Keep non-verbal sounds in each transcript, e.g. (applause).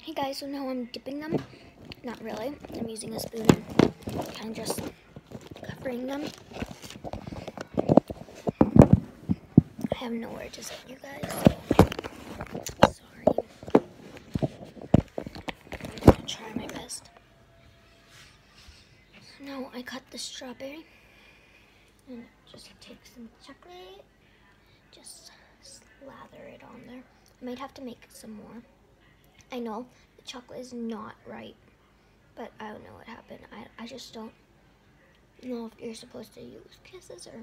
Hey guys, so now I'm dipping them. Not really. I'm using a spoon and kind of just covering them. I have nowhere to sit you guys. So sorry. I'm gonna try my best. So now I cut the strawberry and just take some chocolate, just slather it on there. I might have to make some more. I know the chocolate is not right, but I don't know what happened. I, I just don't know if you're supposed to use kisses or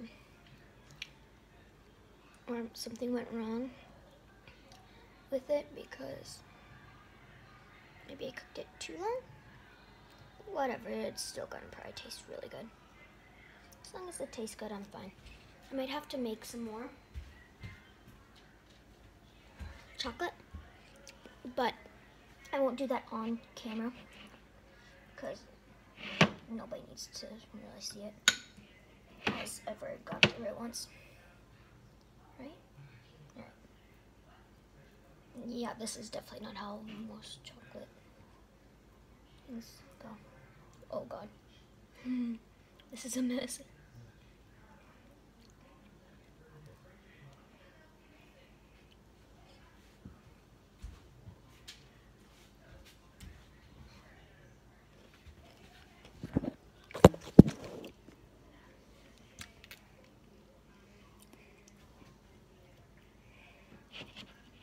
or something went wrong with it because maybe I cooked it too long. Whatever, it's still gonna probably taste really good. As long as it tastes good, I'm fine. I might have to make some more chocolate, but I won't do that on camera because nobody needs to really see it. Because I've already gone through it once. Right? Yeah, this is definitely not how most chocolate things go. Oh god. (laughs) this is a mess.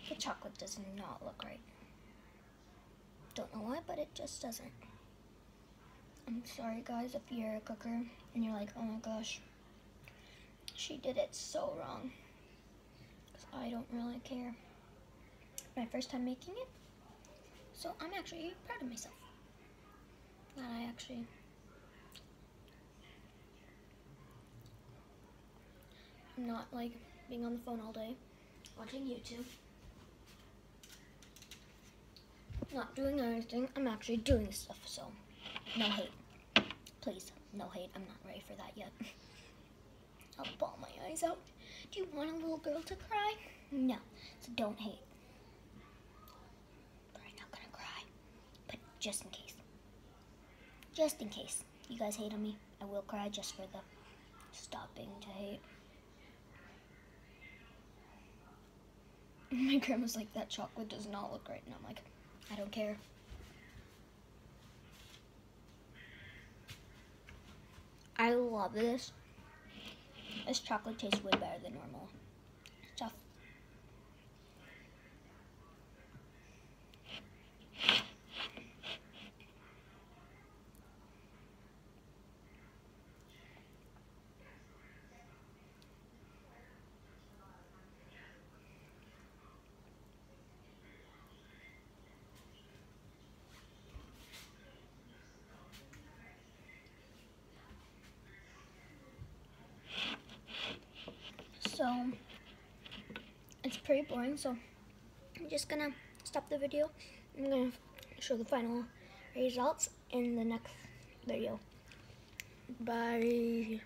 The chocolate does not look right. Don't know why, but it just doesn't. I'm sorry guys if you're a cooker and you're like, oh my gosh, she did it so wrong. Because I don't really care. My first time making it. So I'm actually proud of myself. That I actually I'm not like being on the phone all day watching YouTube. Not doing anything. I'm actually doing stuff, so no hate. Please, no hate. I'm not ready for that yet. (laughs) I'll bawl my eyes out. Do you want a little girl to cry? No, so don't hate. I'm not gonna cry. But just in case. Just in case you guys hate on me, I will cry just for the stopping to hate. (laughs) My grandma's like, that chocolate does not look right. And I'm like, I don't care. I love this. This chocolate tastes way better than normal stuff. So it's pretty boring. So I'm just gonna stop the video. I'm gonna show the final results in the next video. Bye.